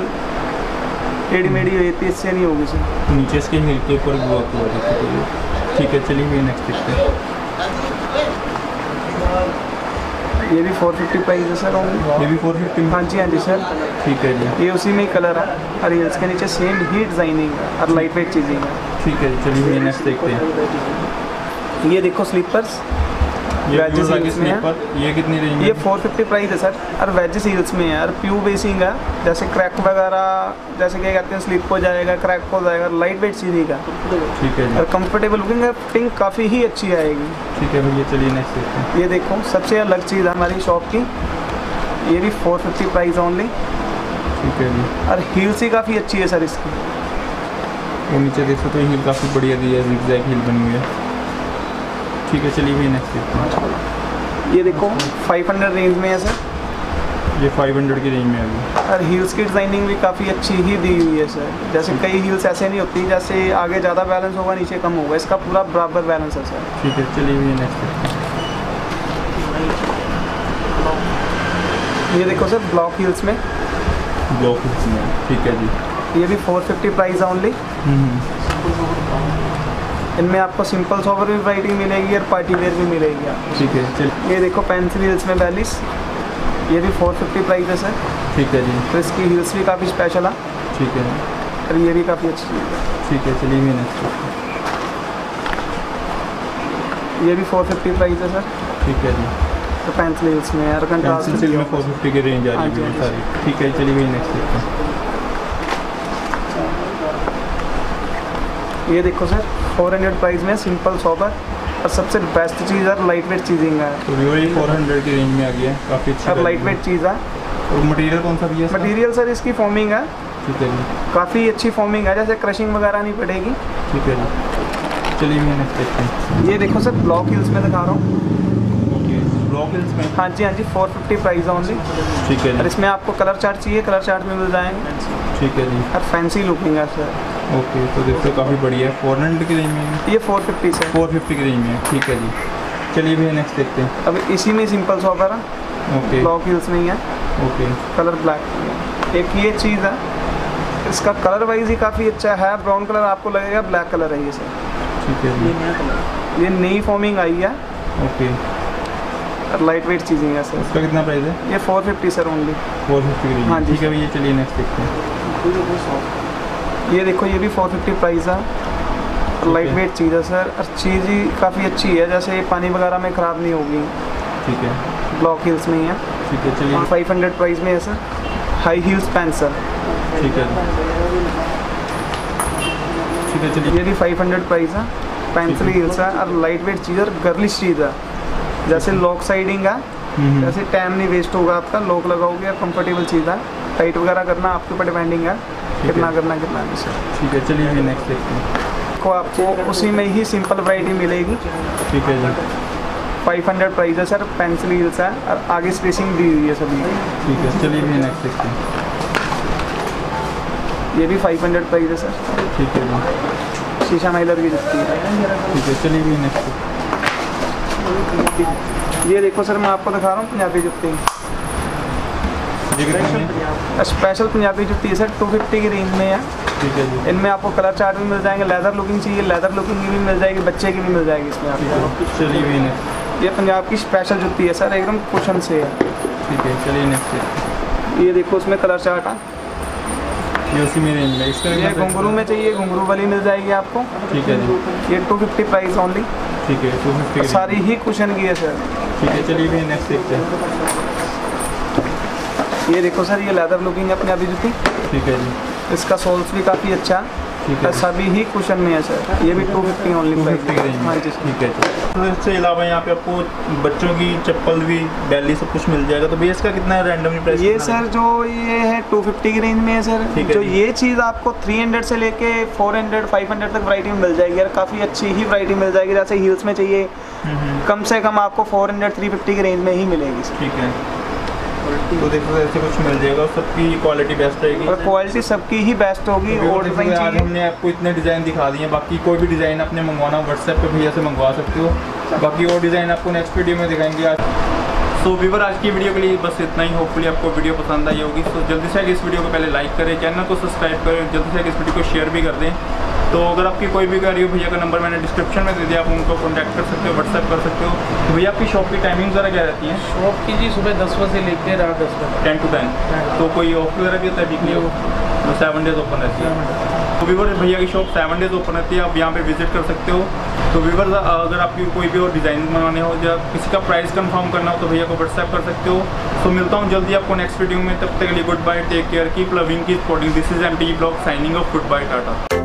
टेढ़ी मेढ़ी हुई थी इससे नहीं होगी सर नीचे इसके हिल के ऊपर तो ठीक है चलिए नेक्स्ट देखते हैं। ये भी 450 प्राइस है सर। ये भी फोर फिफ्टी हाँ जी हाँ जी सर। ठीक है जी। ये उसी में ही कलर है। और ये इसके नीचे सेम ही डिज़ाइनिंग है और लाइट वेट चीज़ें हैं। ठीक है चलिए नेक्स्ट देखते हैं। ये देखो स्लीपर्स व्यूअर्स में है। ये कितनी रेंज ये 450 प्राइस है सर और वेजेस हील्स में है और प्यू बेसिंग है जैसे क्रैक वगैरह जैसे क्या कहते हैं स्लिप हो जाएगा क्रैक हो जाएगा लाइट वेट सीधी का। ठीक है और कंफर्टेबल लुकिंग है फिटिंग काफ़ी ही अच्छी आएगी। ठीक है भैया चलिए नेक्स्ट देखते हैं। ये देखो सबसे अलग चीज़ है हमारी शॉप की। ये भी 450 प्राइस ओनली ठीक है जी। और हील्स ही काफ़ी अच्छी है सर इसकी। वो नीचे देख सकते हो हिल काफ़ी बढ़िया दी है हिल बनी हुई है। ठीक है चलिए भैया नेक्स्ट देखते हैं। ये देखो 500 रेंज में है सर ये 500 की रेंज में गई और हील्स की डिज़ाइनिंग भी काफ़ी अच्छी ही दी हुई है सर जैसे कई हील्स ऐसे नहीं होती जैसे आगे ज़्यादा बैलेंस होगा नीचे कम होगा। इसका पूरा बराबर बैलेंस है सर ठीक है चलिए भैया नेक्स्ट ये देखो सर ब्लॉक हील्स में। ब्लॉक में ठीक है जी। ये भी 450 प्राइस है ओनली इनमें आपको सिंपल सोवर भी वराइटी मिलेगी और पार्टी वेयर भी मिलेगी आपको। ठीक है चलिए। ये देखो पेंसिल हिल्स में बैलिस। ये भी 450 प्राइस है। सर ठीक है जी। तो इसकी हिल्स भी काफ़ी स्पेशल है। ठीक है। और ये भी काफ़ी अच्छी चीज़ है। ठीक है चलिए भैया नेक्स्ट ये भी 450 प्राइस है। सर ठीक है जी। तो पेंसिल हिल्स में और पेंसिल में 450 की रेंज आ हाँ रही है हाँ सारी। ठीक है चलिए भैया नेक्स्ट देखते हैं। ये देखो सर 400 प्राइस में सिंपल सोबर और सबसे बेस्ट चीज़ है लाइट वेट चीजिंग है। तो वीवो ये 400 की रेंज में आ गया है काफ़ी अच्छा लाइट वेट चीज़ है। और मटेरियल कौन सा भी है मटेरियल सर इसकी फॉर्मिंग है। ठीक है काफ़ी अच्छी फॉर्मिंग है जैसे क्रशिंग वगैरह नहीं पड़ेगी। ठीक है चलिए नेक्स्ट देखते हैं। ये देखो सर ब्लॉक हिल्स में दिखा रहा हूँ। ब्लॉक हिल्स में? हाँ जी हाँ जी 450 प्राइस है ओनली ठीक है और इसमें आपको कलर चार्ट चाहिए कलर चार्ट में मिल जाएँगे। ठीक है जी। और फैंसी लुकिंग है सर ओके तो देखो काफ़ी बढ़िया है। फोर हंड्रेड की रेंज में ये फोर फिफ्टी से फोर फिफ्टी की रेंज में ठीक है जी। चलिए भैया नेक्स्ट देखते हैं। अब इसी में सिंपल सोबर है ओके। ब्लॉक हिल्स में ही है। ओके। कलर ब्लैक एक ये चीज़ है इसका कलर वाइज ही काफ़ी अच्छा है। ब्राउन कलर आपको लगेगा ब्लैक कलर है ये सर ठीक है जी। ये नई फॉर्मिंग आई है। ओके। और लाइट वेट चीज़ें हैं सर उसका कितना प्राइस है? ये 450 सर ओनली फोर फिफ्टी हाँ जी। ठीक है भैया चलिए नेक्स्ट देखते हैं। ये देखो ये भी 450 प्राइस है। लाइट वेट चीज़ है सर और चीज़ ही काफ़ी अच्छी है जैसे ये पानी वगैरह में ख़राब नहीं होगी। ठीक है। ब्लॉक हिल्स में ही है। ठीक है चलिए। 500 प्राइस में है sir high heels pant sir ठीक है। ठीक है चलिए। ये भी 500 प्राइस है। पेंसिल हील्स है। और लाइट वेट चीज़ और गर्लिश चीज़ है। जैसे लॉक साइडिंग है हम्म, जैसे टाइम नहीं वेस्ट होगा आपका लॉक लगाओगे और कंफर्टेबल चीज़ है। टाइट वगैरह करना आपके ऊपर डिपेंडिंग है। कितना करना कितना नहीं सर। ठीक है चलिए नेक्स्ट देखते हैं। को आपको उसी में ही सिंपल वराइटी मिलेगी। ठीक है जी। 500 प्राइस है सर पेंसिल हील्स है और आगे स्पेसिंग दी हुई है सभी। ठीक है चलिए भैया नेक्स्ट देखते हैं। ये भी 500 प्राइस है सर। ठीक है जी। शीशा माइलर की जुत्ती है। ठीक है चलिए भैया नेक्स्ट ये देखो सर मैं आपको दिखा रहा हूँ पंजाबी जुत्ती कितने स्पेशल पंजाबी जुत्ती है सर 250 की रेंज में है। ठीक है जी। इनमें आपको कलर चार्ट भी मिल जाएँगे लेदर लुकिंग चाहिए लेदर लुकिंग की भी मिल जाएगी बच्चे की भी मिल जाएगी इसमें आपको। चलिए ये पंजाब की स्पेशल जुत्ती है सर एकदम कुशन से है। ठीक है चलिए नेक्स्ट ये देखो उसमें कलर चार्ट है। ये उसी में रेंज में ये चाहिए घुंघरू वाली मिल जाएगी आपको। ठीक है जी। ये 250 प्राइस ओनली ठीक है टू फिफ्टी सारी ही कुशन की है सर ठीक है चलिए नेक्स्ट देखते हैं। ये देखो सर ये लेदर लुकिंग है पंजाबी जुत्ती ठीक है जी। इसका सोल्स भी काफ़ी अच्छा है। ठीक है सभी ही कुशन में है सर। ये भी टू फिफ्टी रेंज हाँ। जी ठीक है तो इसके अलावा यहाँ पे आपको बच्चों की चप्पल भी बैली सब कुछ मिल जाएगा। तो भैया इसका कितना रैंडमली प्राइस ये सर जो ये है 250 की रेंज में है सर। जो ये चीज़ आपको 300 से लेके 400 500 तक वैरायटी में मिल जाएगी। और काफ़ी अच्छी ही वैरायटी मिल जाएगी। जैसे हील्स में चाहिए कम से कम आपको 400 350 की रेंज में ही मिलेगी ठीक है। तो देखो ऐसे कुछ मिल जाएगा और सबकी क्वालिटी बेस्ट रहेगी। और क्वालिटी सबकी ही बेस्ट होगी और आज हमने आपको इतने डिज़ाइन दिखा दिए बाकी कोई भी डिज़ाइन आपने मंगवाना व्हाट्सएप पे भैया से मंगवा सकते हो। बाकी और डिज़ाइन आपको नेक्स्ट वीडियो में दिखाएँगे आज। सो वीवर आज की वीडियो के लिए बस इतना ही। होपफुली आपको वीडियो पसंद आई होगी। तो जल्दी से आगे इस वीडियो को पहले लाइक करें। चैनल को सब्सक्राइब करें। जल्दी से आगे इस वीडियो को शेयर भी कर दें। तो अगर आपकी कोई भी गाड़ी हो भैया का नंबर मैंने डिस्क्रिप्शन में दे दिया आप उनको कॉन्टैक्ट कर सकते हो व्हाट्सएप कर सकते हो। तो भैया आपकी शॉप की टाइमिंग ज़रा क्या रहती है? शॉप की जी सुबह दस बजे लेके रात दस बजे। टेन टू टेन तो कोई ऑफ़ वगैरह भी होता है वीकली तो सेवन डेज़ ओपन रहती है। तो वीवर भैया की शॉप सेवन डेज़ ओपन रहती है आप यहाँ पे विज़िट कर सकते हो। तो वीवर अगर आपकी कोई भी और डिज़ाइन बनवाने हो या किसी का प्राइस कंफर्म करना हो तो भैया को व्हाट्सएप कर सकते हो। तो मिलता हूँ जल्दी आपको नेक्स्ट वीडियो में। तब तक के लिए good bye take care keep loving की supporting this is M T blog signing off good bye Tata